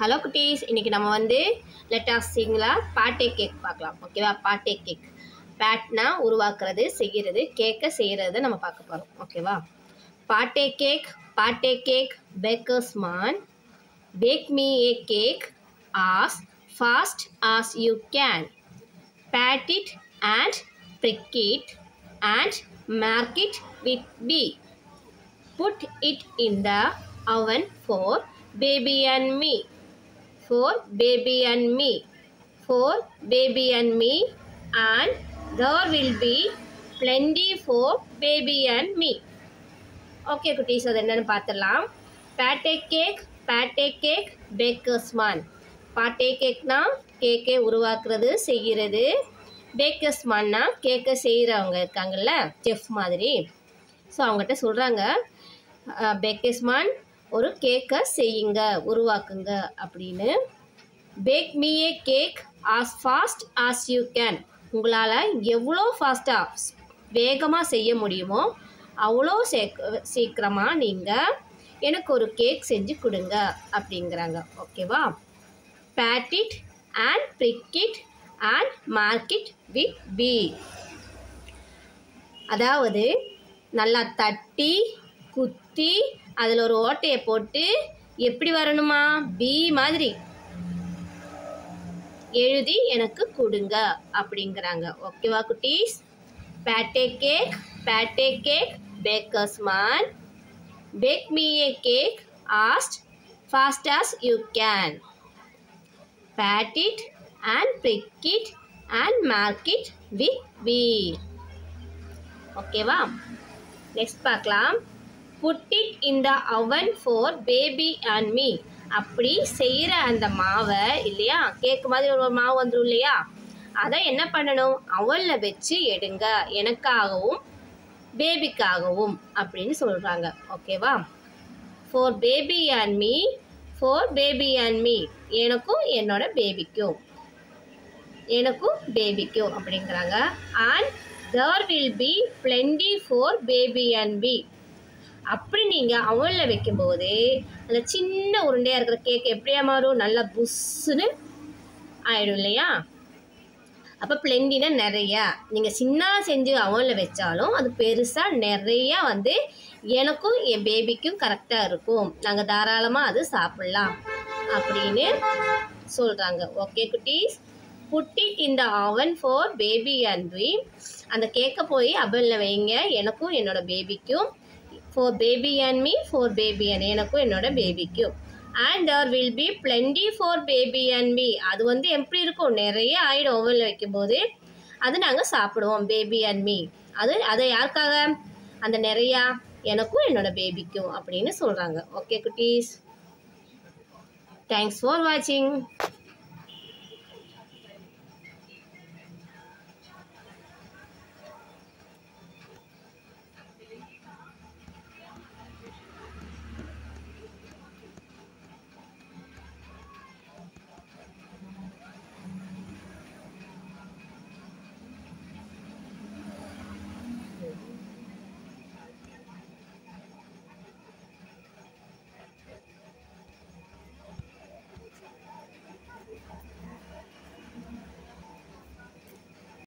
Hello குட்டீஸ். இன்னைக்கு நம்ம வந்து லெட்டாஸ் சிங்கிளா பாட்டே கேக் பார்க்கலாம். ஓகேவா பாட்டே கேக். பேட்னா உருவாக்குறது செய்கிறது கேக்கை செய்கிறத நம்ம பார்க்க போகிறோம் ஓகேவா pat a cake pat a cake baker's man bake me a cake as fast as you can pat it and prick it and mark with B put it in the oven for baby and me. For baby and me. For baby and me. And there will be plenty for baby and me. Okay குட்டீஸ் அது என்னன்னு பார்த்துடலாம் pat a cake pat a cake bakers man pat a கேக்னா கேக்கை உருவாக்குறது செய்கிறது bakers மான்னா கேக்கை செய்கிறவங்க இருக்காங்கல்ல செஃப் மாதிரி ஸோ அவங்ககிட்ட சொல்கிறாங்க பேக்கர்ஸ் மான் ஒரு கேக்கை செய்யுங்க உருவாக்குங்க அப்படின்னு. Bake me a cake as fast as you can உங்களால் எவ்வளோ ஃபாஸ்ட்டாக வேகமாக செய்ய முடியுமோ அவ்வளோ சேக் சீக்கிரமாக நீங்கள் எனக்கு ஒரு கேக் செஞ்சு கொடுங்க அப்படிங்கிறாங்க. ஓகேவா pat it and prick it and mark it and B அதாவது நல்லா தட்டி குத்தி அதில் ஒரு ஓட்டையை போட்டு எப்படி வரணுமா? பி மாதிரி. எழுதி எனக்கு கொடுங்க அப்படிங்கிறாங்க. ஓகேவா குட்டீஸ்? Pat a cake pat a cake baker's man bake me a cake as fast as you can pat it and prick it and mark it with V. ஓகேவா நெக்ஸ்ட் பார்க்கலாம். Put it in the oven for baby and me அப்படி செய்கிற அந்த மாவை இல்லையா? கேக்கு மாதிரி ஒரு மாவு வந்துடும் இல்லையா? அதை என்ன பண்ணணும்? அவனில் வச்சு எடுங்க. எனக்காகவும் பேபிக்காகவும் அப்படின்னு சொல்கிறாங்க ஓகேவா for baby and me for baby and me எனக்கும் என்னோட பேபிக்கும் எனக்கும் பேபிக்கும் அப்படிங்கிறாங்க. And there will be plenty for baby and B அப்படி நீங்கள் அவனில் வைக்கும்போது அந்த சின்ன உருண்டையாக இருக்கிற கேக் எப்படியா மாறும்? நல்லா புஷ்ஷுன்னு ஆயிடும் இல்லையா? அப்போ பிளெண்டினா நிறையா. நீங்கள் சின்ன செஞ்சு அவனில் வச்சாலும் அது பெருசாக நிறையா வந்து எனக்கும் என் பேபிக்கும் கரெக்டாக இருக்கும். நாங்கள் தாராளமாக அது சாப்பிட்லாம் அப்படின்னு சொல்கிறாங்க ஓகே குட்டீஸ்? புட் இட் இந்த அவன் ஃபார் பேபி அண்ட் வி அந்த கேக்கை போய் அவனில் வைங்க. எனக்கும் என்னோடய பேபிக்கும் for baby and me for baby and எனக்கும் என்னோட பேபிக்கும் and there will be plenty for baby and me அது வந்து எப்படி இருக்கும்? நிறைய ஆயிடும் ஓவனில் வைக்கும்போது. அது நாங்கள் சாப்பிடுவோம் பேபி அண்ட் மீ அது அதை யாருக்காக? அந்த நிறையா எனக்கும் என்னோட பேபிக்கும் அப்படின்னு சொல்கிறாங்க ஓகே குட்டீஸ். தேங்க்ஸ் ஃபார் வாட்சிங்